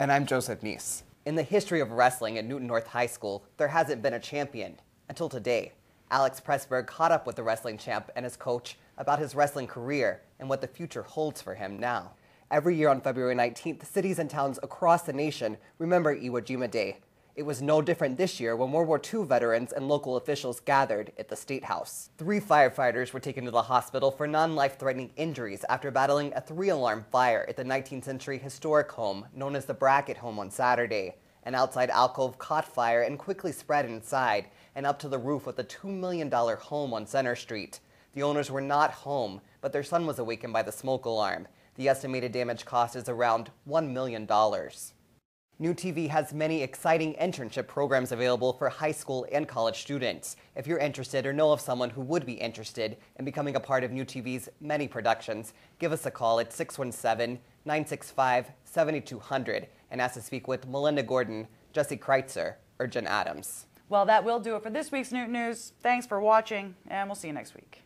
And I'm Joseph Neese. In the history of wrestling at Newton North High School, there hasn't been a champion until today. Alex Pressburg caught up with the wrestling champ and his coach about his wrestling career and what the future holds for him now. Every year on February 19th, cities and towns across the nation remember Iwo Jima Day. It was no different this year when World War II veterans and local officials gathered at the State House. Three firefighters were taken to the hospital for non life threatening injuries after battling a three alarm fire at the 19th century historic home known as the Brackett Home on Saturday. An outside alcove caught fire and quickly spread inside and up to the roof of the $2 million home on Center Street. The owners were not home, but their son was awakened by the smoke alarm. The estimated damage cost is around $1 million. New TV has many exciting internship programs available for high school and college students. If you're interested or know of someone who would be interested in becoming a part of New TV's many productions, give us a call at 617 965 7200 and ask to speak with Melinda Gordon, Jesse Kreitzer, or Jen Adams. Well, that will do it for this week's Newton News. Thanks for watching, and we'll see you next week.